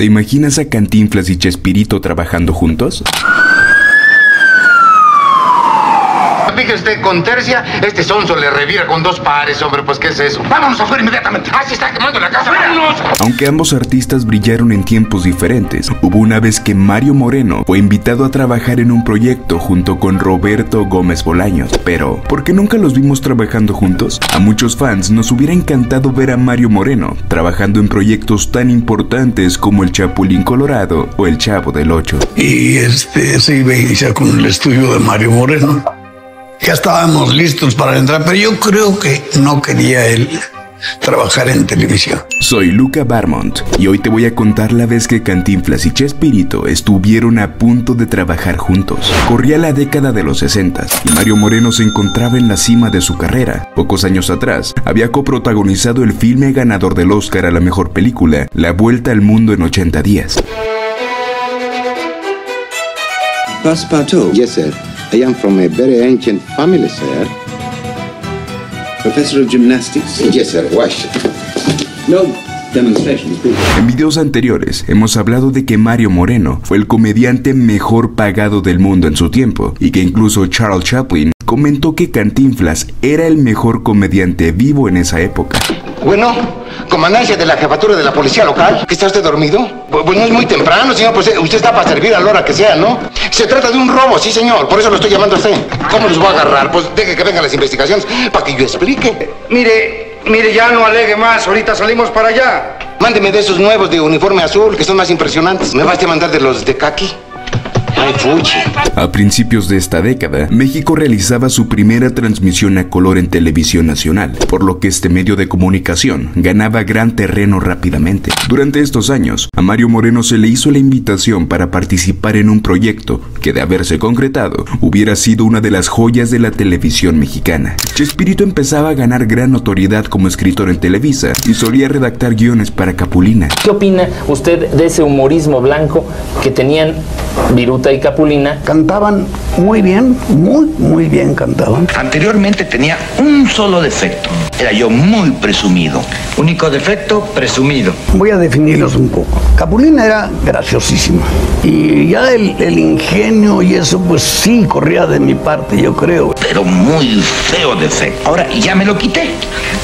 ¿Te imaginas a Cantinflas y Chespirito trabajando juntos? Usted, con tercia, este sonso le revira con dos pares, hombre, pues ¿qué es eso? Vámonos afuera inmediatamente. ¡Ah, se está quemando la casa! ¡Vámonos! Aunque ambos artistas brillaron en tiempos diferentes, hubo una vez que Mario Moreno fue invitado a trabajar en un proyecto junto con Roberto Gómez Bolaños. Pero, ¿por qué nunca los vimos trabajando juntos? A muchos fans nos hubiera encantado ver a Mario Moreno trabajando en proyectos tan importantes como El Chapulín Colorado o El Chavo del Ocho. Y este se iba a iniciar con el estudio de Mario Moreno. Ya estábamos listos para entrar, pero yo creo que no quería él trabajar en televisión. Soy Luca Barmont y hoy te voy a contar la vez que Cantinflas y Chespirito estuvieron a punto de trabajar juntos. Corría la década de los 60 y Mario Moreno se encontraba en la cima de su carrera. Pocos años atrás, había coprotagonizado el filme ganador del Oscar a la mejor película, La Vuelta al Mundo en 80 días. Passepartout. Yes, sir. I am from a very ancient family, sir. Professor of gymnastics. Yes, sir. No demonstration, please. En videos anteriores hemos hablado de que Mario Moreno fue el comediante mejor pagado del mundo en su tiempo y que incluso Charles Chaplin comentó que Cantinflas era el mejor comediante vivo en esa época. Bueno, comandancia de la jefatura de la policía local. ¿Está usted dormido? Pues no es muy temprano, señor. Pues eh, usted está para servir a la hora que sea, ¿no? Se trata de un robo, sí, señor. Por eso lo estoy llamando a usted. ¿Cómo los voy a agarrar? Pues deje que vengan las investigaciones para que yo explique. Mire, mire, ya no alegue más, ahorita salimos para allá. Mándeme de esos nuevos de uniforme azul, que son más impresionantes. ¿Me vas a mandar de los de kaki? A principios de esta década, México realizaba su primera transmisión a color en televisión nacional, por lo que este medio de comunicación ganaba gran terreno rápidamente. Durante estos años, a Mario Moreno se le hizo la invitación para participar en un proyecto que, de haberse concretado, hubiera sido una de las joyas de la televisión mexicana. Chespirito empezaba a ganar gran notoriedad como escritor en Televisa y solía redactar guiones para Capulina. ¿Qué opina usted de ese humorismo blanco que tenían Viruta y Capulina? Cantaban muy bien, muy, muy bien cantaban. Anteriormente tenía un solo defecto. Era yo muy presumido. Único defecto, presumido. Voy a definirlos un poco. Capulina era graciosísima. Y ya el, el ingenio y eso, pues sí, corría de mi parte, yo creo. Pero muy feo defecto. Ahora ya me lo quité.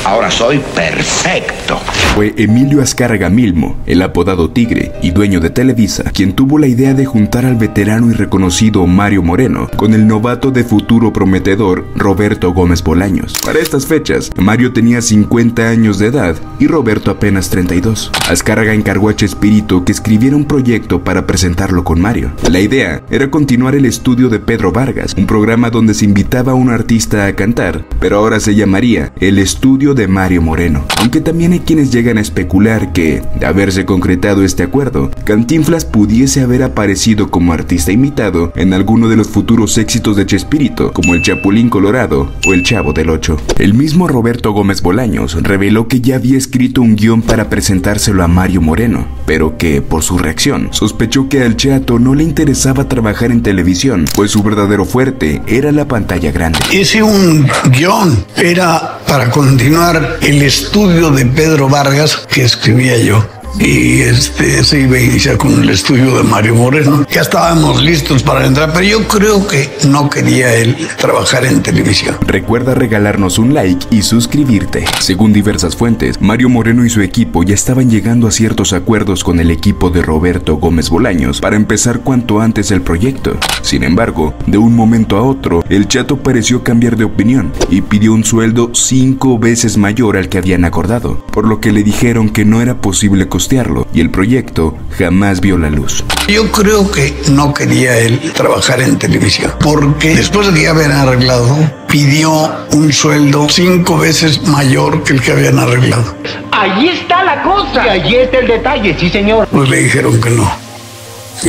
Ahora soy perfecto. Fue Emilio Azcárraga Milmo, el apodado Tigre y dueño de Televisa, quien tuvo la idea de juntar al veterano y reconocido Mario Moreno con el novato de futuro prometedor Roberto Gómez Bolaños. Para estas fechas, Mario tenía 50 años de edad y Roberto apenas 32. Azcárraga encargó a Chespirito que escribiera un proyecto para presentarlo con Mario. La idea era continuar el estudio de Pedro Vargas, un programa donde se invitaba a un artista a cantar, pero ahora se llamaría El Estudio de Mario Moreno. Aunque también hay quienes llegan a especular que, de haberse concretado este acuerdo, Cantinflas pudiese haber aparecido como artista invitado en alguno de los futuros éxitos de Chespirito, como El Chapulín Colorado o El Chavo del Ocho. El mismo Roberto Gómez Bolaños reveló que ya había escrito un guion para presentárselo a Mario Moreno, pero que, por su reacción, sospechó que al chato no le interesaba trabajar en televisión, pues su verdadero fuerte era la pantalla grande. Hice un guion, era para continuar el estudio de Pedro Vargas que escribía yo. Y este se iba a iniciar con el estudio de Mario Moreno. Ya estábamos listos para entrar, pero yo creo que no quería él trabajar en televisión. Recuerda regalarnos un like y suscribirte. Según diversas fuentes, Mario Moreno y su equipo ya estaban llegando a ciertos acuerdos con el equipo de Roberto Gómez Bolaños para empezar cuanto antes el proyecto. Sin embargo, de un momento a otro, el chato pareció cambiar de opinión y pidió un sueldo cinco veces mayor al que habían acordado, por lo que le dijeron que no era posible costearlo y el proyecto jamás vio la luz. Yo creo que no quería él trabajar en televisión, porque después de que ya habían arreglado, pidió un sueldo cinco veces mayor que el que habían arreglado. Ahí está la cosa. Allí está el detalle, sí, señor. Pues le dijeron que no.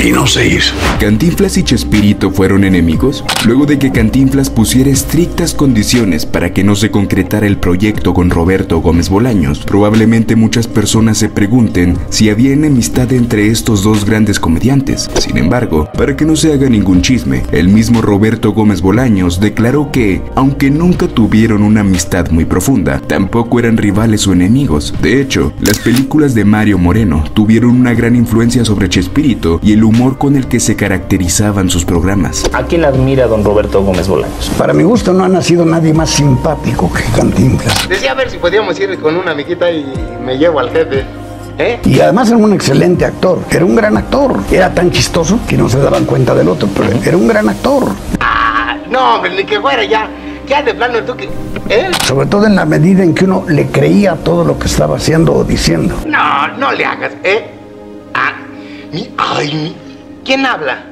Y no se. ¿Cantinflas y Chespirito fueron enemigos? Luego de que Cantinflas pusiera estrictas condiciones para que no se concretara el proyecto con Roberto Gómez Bolaños, probablemente muchas personas se pregunten si había enemistad entre estos dos grandes comediantes. Sin embargo, para que no se haga ningún chisme, el mismo Roberto Gómez Bolaños declaró que, aunque nunca tuvieron una amistad muy profunda, tampoco eran rivales o enemigos. De hecho, las películas de Mario Moreno tuvieron una gran influencia sobre Chespirito y el humor con el que se caracterizaban sus programas. ¿A quién admira don Roberto Gómez Bolaños? Para mi gusto no ha nacido nadie más simpático que Cantinflas. Decía a ver si podíamos ir con una amiguita y me llevo al jefe. ¿Eh? Y además era un excelente actor, era un gran actor. Era tan chistoso que no se daban cuenta del otro, pero era un gran actor. Ah, no, hombre, ni que fuera ya. Ya de plano tú que. ¿Eh? Sobre todo en la medida en que uno le creía todo lo que estaba haciendo o diciendo. No, no le hagas, ¿eh? Mi. Ay, mi. ¿Quién habla?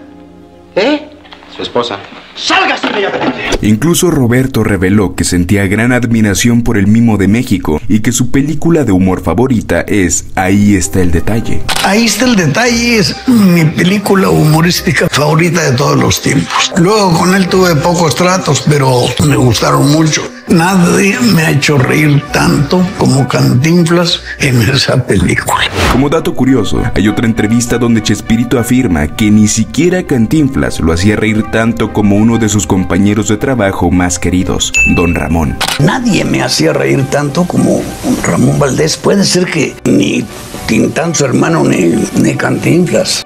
¿Eh? Su esposa. ¡Salgas inmediatamente! Incluso Roberto reveló que sentía gran admiración por el mimo de México y que su película de humor favorita es Ahí está el detalle. Ahí está el detalle, es mi película humorística favorita de todos los tiempos. Luego con él tuve pocos tratos, pero me gustaron mucho. Nadie me ha hecho reír tanto como Cantinflas en esa película. Como dato curioso, hay otra entrevista donde Chespirito afirma que ni siquiera Cantinflas lo hacía reír tanto como uno de sus compañeros de trabajo más queridos, Don Ramón. Nadie me hacía reír tanto como Ramón Valdés. Puede ser que ni Tintán, su hermano, ni, ni Cantinflas.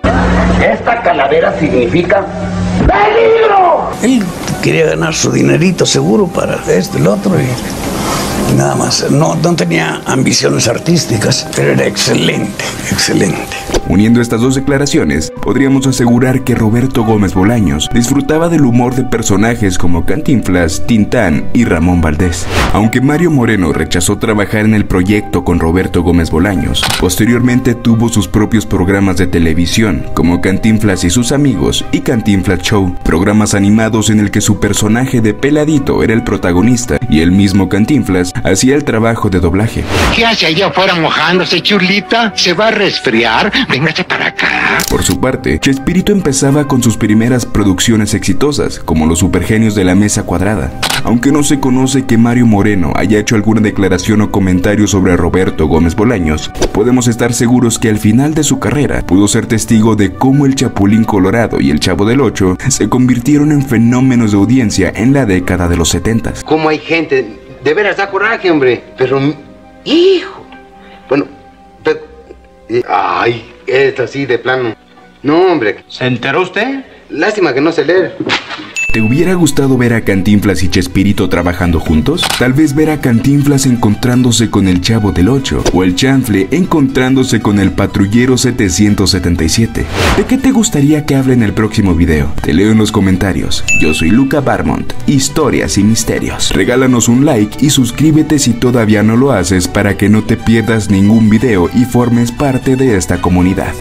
Esta calavera significa. ¡Peligro! Él quería ganar su dinerito seguro para esto y lo otro y nada más. No, no tenía ambiciones artísticas, pero era excelente, excelente. Uniendo estas dos declaraciones, podríamos asegurar que Roberto Gómez Bolaños disfrutaba del humor de personajes como Cantinflas, Tintán y Ramón Valdés. Aunque Mario Moreno rechazó trabajar en el proyecto con Roberto Gómez Bolaños, posteriormente tuvo sus propios programas de televisión, como Cantinflas y sus amigos y Cantinflas Show, programas animados en el que su personaje de peladito era el protagonista y el mismo Cantinflas hacía el trabajo de doblaje. ¿Qué hace allá afuera mojándose, chulita? ¿Se va a resfriar? Véngase para acá. Por su parte, Chespirito empezaba con sus primeras producciones exitosas, como Los Supergenios de la Mesa Cuadrada. Aunque no se conoce que Mario Moreno haya hecho alguna declaración o comentario sobre Roberto Gómez Bolaños, podemos estar seguros que al final de su carrera pudo ser testigo de cómo el Chapulín Colorado y el Chavo del Ocho se convirtieron en fenómenos de audiencia en la década de los 70. ¿Cómo hay gente? De veras da coraje, hombre. Pero. ¡Hijo! Bueno, pero. eh, Ay, es así de plano. No, hombre. ¿Se enteró usted? Lástima que no sé leer. ¿Te hubiera gustado ver a Cantinflas y Chespirito trabajando juntos? Tal vez ver a Cantinflas encontrándose con el Chavo del 8 o el Chanfle encontrándose con el Patrullero 777. ¿De qué te gustaría que hable en el próximo video? Te leo en los comentarios. Yo soy Luca Barmont, Historias y Misterios. Regálanos un like y suscríbete si todavía no lo haces para que no te pierdas ningún video y formes parte de esta comunidad.